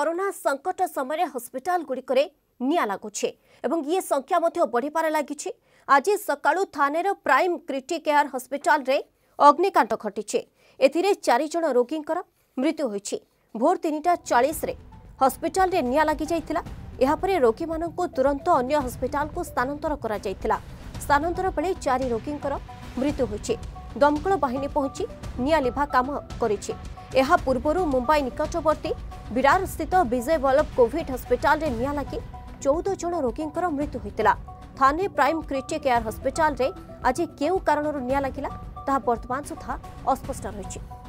corona সংকট সময় hospital গুড়ি নিয়া লাগুছে এবং ইয়ে সংখ্যা বড়িবার লাগিছে আজ সকালু থানের প্রাইম ক্রিটি কেয়ার হসপিটালে অগ্নিকাণ্ড ঘটিছে এতে চারিজন রোগীঙ্কর মৃত্যু হয়েছে ভোর তিনটা চাশে হসপিটালে নিয়া লাগি যাই এরপরে রোগী মানুষ তুরন্ত অন্য হসপিটাল স্থানান্তর করা যাই স্থানান্তর বেড়ে চারি রোগীঙ্কর মৃত্যু হয়েছে দমকল বাহিনী পৌঁছি নিয়া লিভা কাম করেছে ଏହା ପୂର୍ବରୁ ମୁମ୍ବାଇ ନିକଟବର୍ତ୍ତୀ ବିରାରସ୍ଥିତ ବିଜୟ ବଲ୍ଲଭ କୋଭିଡ ହସ୍ପିଟାଲରେ ନିଆଁ ଲାଗି ଚଉଦ ଜଣ ରୋଗୀଙ୍କର ମୃତ୍ୟୁ ହୋଇଥିଲା ଥାନେ ପ୍ରାଇମ୍ କ୍ରିଟି କେୟାର ହସ୍ପିଟାଲରେ ଆଜି କେଉଁ କାରଣରୁ ନିଆଁ ଲାଗିଲା ତାହା ବର୍ତ୍ତମାନ ସୁଦ୍ଧା ଅସ୍ପଷ୍ଟ ରହିଛି